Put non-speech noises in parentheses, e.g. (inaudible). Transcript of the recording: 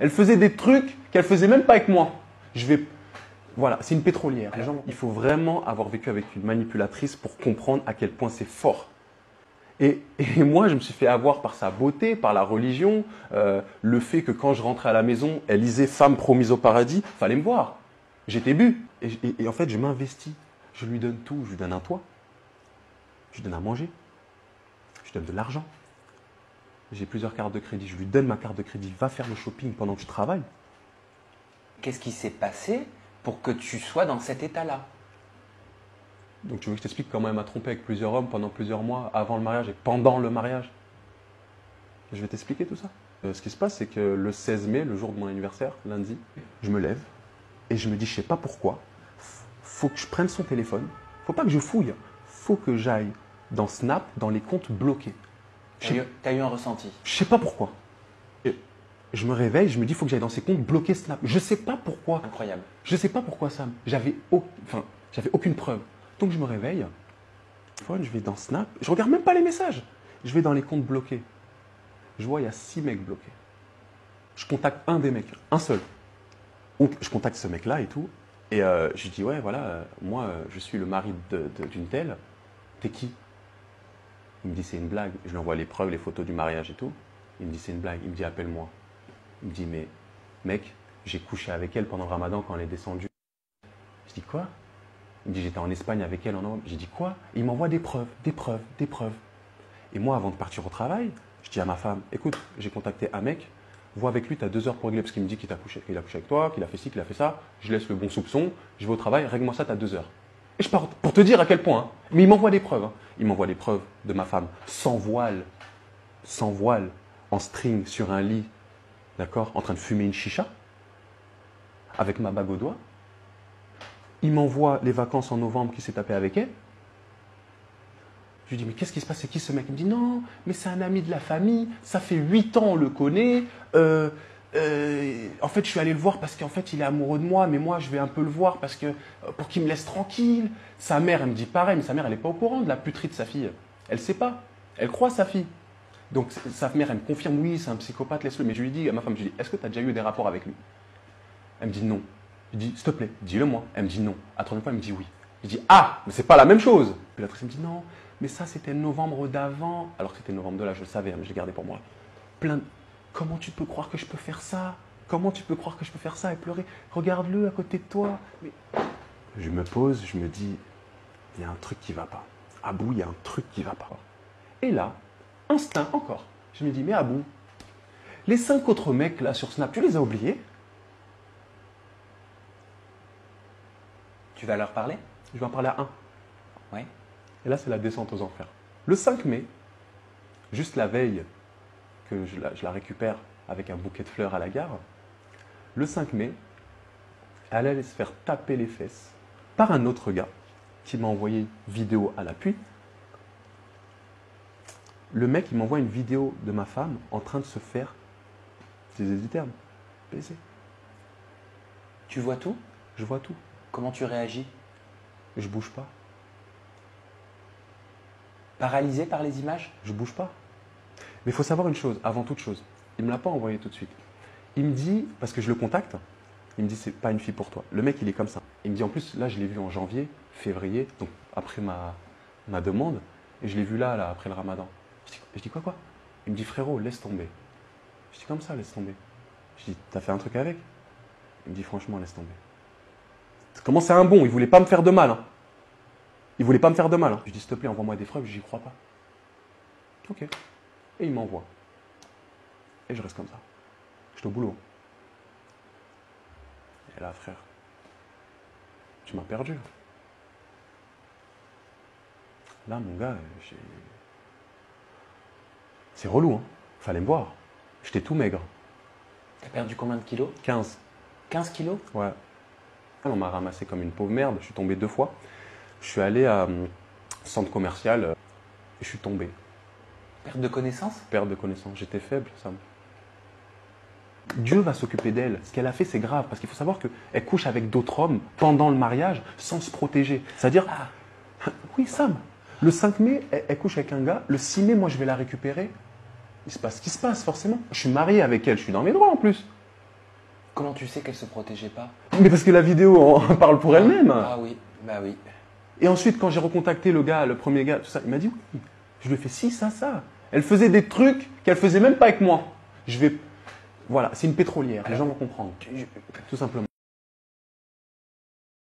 Elle faisait des trucs qu'elle faisait même pas avec moi. Je vais. Voilà, c'est une pétrolière. Les gens- il faut vraiment avoir vécu avec une manipulatrice pour comprendre à quel point c'est fort. Et, et moi, je me suis fait avoir par sa beauté, par la religion, euh, le fait que quand je rentrais à la maison, elle lisait Femme promise au paradis, fallait me voir. J'étais bu. Et, et- et en fait, je m'investis. Je lui donne tout. Je lui donne un toit. Je lui donne à manger. Je lui donne de l'argent. J'ai plusieurs cartes de crédit. Je lui donne ma carte de crédit. Va faire le shopping pendant que je travaille. Qu'est-ce qui s'est passé pour que tu sois dans cet état-là? Donc tu veux que je t'explique comment elle m'a trompé avec plusieurs hommes pendant plusieurs mois, avant le mariage et pendant le mariage? Je vais t'expliquer tout ça. Euh, ce qui se passe, c'est que le 16 mai, le jour de mon anniversaire, lundi, je me lève et je me dis, je sais pas pourquoi, faut que je prenne son téléphone, faut pas que je fouille, faut que j'aille dans Snap, dans les comptes bloqués. T'as eu, t'as eu un ressenti. je sais pas pourquoi. Je me réveille, je me dis, faut que j'aille dans ces comptes bloqués Snap. Je sais pas pourquoi. Incroyable. Je sais pas pourquoi Sam. J'avais au- enfin, j'avais aucune preuve. Donc je me réveille. Je vais dans Snap. Je regarde même pas les messages. Je vais dans les comptes bloqués. Je vois il y a six mecs bloqués. Je contacte un des mecs, un seul. Donc je contacte ce mec-là et tout. Et euh, je lui dis ouais voilà, euh, moi euh, je suis le mari d'une telle. T'es qui? Il me dit c'est une blague. Je lui envoie les preuves, les photos du mariage et tout. Il me dit c'est une blague. Il me dit appelle-moi. Il me dit mais mec, j'ai couché avec elle pendant le ramadan quand elle est descendue. Je dis quoi? Il me dit j'étais en Espagne avec elle en novembre. J'ai dit quoi? Il m'envoie des preuves, des preuves, des preuves. Et moi, avant de partir au travail, je dis à ma femme, écoute, j'ai contacté un mec, vois avec lui, tu deux heures pour régler parce qu'il me dit qu'il t'a couché, qu'il a couché avec toi, qu'il a fait ci, qu'il a fait ça. Je laisse le bon soupçon, je vais au travail, règle-moi ça, tu deux heures. Et je pars pour te dire à quel point. hein. Mais il m'envoie des preuves. hein. Il m'envoie des preuves de ma femme sans voile, sans voile, en string sur un lit, d'accord, en train de fumer une chicha, avec ma bague au doigt. Il m'envoie les vacances en novembre qu'il s'est tapé avec elle. Je lui dis, mais qu'est-ce qui se passe? C'est qui ce mec? Il me dit, non, mais c'est un ami de la famille, ça fait huit ans, on le connaît. Euh, euh, en fait, je suis allé le voir parce qu'en fait, il est amoureux de moi, mais moi, je vais un peu le voir parce que, euh, pour qu'il me laisse tranquille. Sa mère, elle me dit pareil, mais sa mère, elle n'est pas au courant de la puterie de sa fille. Elle ne sait pas. Elle croit sa fille. Donc, sa mère, elle me confirme, oui, c'est un psychopathe, laisse-le. Mais je lui dis à ma femme, je lui dis, est-ce que tu as déjà eu des rapports avec lui? Elle me dit non. Je dis, s'il te plaît, dis-le-moi. Elle me dit non. À troisième fois, elle me dit oui. Je dis, ah, mais c'est pas la même chose. Puis la troisième me dit non, mais ça, c'était novembre d'avant. Alors que c'était novembre de là, je le savais, hein, mais je l'ai gardé pour moi. Plein de- Comment tu peux croire que je peux faire ça? Comment tu peux croire que je peux faire ça et pleurer? Regarde-le à côté de toi. Mais... Je me pose, je me dis, il y a un truc qui va pas. Abou, il y a un truc qui va pas. Et là, instinct encore. Je me dis, mais Abou, les cinq autres mecs là sur Snap, tu les as oubliés? Tu vas leur parler? Je vais en parler à un. Oui. Et là, c'est la descente aux enfers. Le 5 mai, juste la veille que je la, je la récupère avec un bouquet de fleurs à la gare, le 5 mai, elle allait se faire taper les fesses par un autre gars qui m'a envoyé une vidéo à l'appui. Le mec, il m'envoie une vidéo de ma femme en train de se faire, des termes, baiser. Tu vois tout? Je vois tout. Comment tu réagis? Je bouge pas. Paralysé par les images? Je bouge pas. Mais il faut savoir une chose, avant toute chose. Il me l'a pas envoyé tout de suite. Il me dit, parce que je le contacte, il me dit c'est pas une fille pour toi. Le mec il est comme ça. Il me dit en plus là je l'ai vu en janvier, février, donc après ma, ma demande, et je l'ai vu là, là après le ramadan. Je dis, je dis quoi quoi? Il me dit frérot laisse tomber. Je dis comme ça laisse tomber. Je dis t'as fait un truc avec? Il me dit franchement laisse tomber. Comment c'est un bon? Il voulait pas me faire de mal. hein. Il voulait pas me faire de mal. hein. Je dis s'il te plaît envoie-moi des preuves, j'y crois pas. Ok. Et il m'envoie. Et je reste comme ça. Je suis au boulot. Et là, frère, tu m'as perdu. Là, mon gars, j'ai... C'est relou, hein. Fallait me voir. J'étais tout maigre. T'as perdu combien de kilos? 15. 15 kilos? Ouais. On m'a ramassé comme une pauvre merde. Je suis tombé deux fois. Je suis allé à un centre commercial euh, et je suis tombé. Perte de connaissance Perte de connaissance. J'étais faible, Sam. Dieu va s'occuper d'elle. Ce qu'elle a fait, c'est grave. Parce qu'il faut savoir qu'elle couche avec d'autres hommes pendant le mariage sans se protéger. C'est-à-dire, Ah, (laughs) oui, Sam, le 5 mai, elle, elle couche avec un gars. Le 6 mai, moi, je vais la récupérer. Il se passe ce qui se passe, forcément. Je suis marié avec elle. Je suis dans mes droits, en plus. Comment tu sais qu'elle se protégeait pas? Mais parce que la vidéo en (laughs) parle pour elle-même. Ah oui, bah oui. Et ensuite, quand j'ai recontacté le gars, le premier gars, tout ça, il m'a dit oui. Je lui ai fait si, ça, ça. Elle faisait des trucs qu'elle faisait même pas avec moi. Je vais. Voilà, c'est une pétrolière. Les gens vont comprendre. Tout simplement.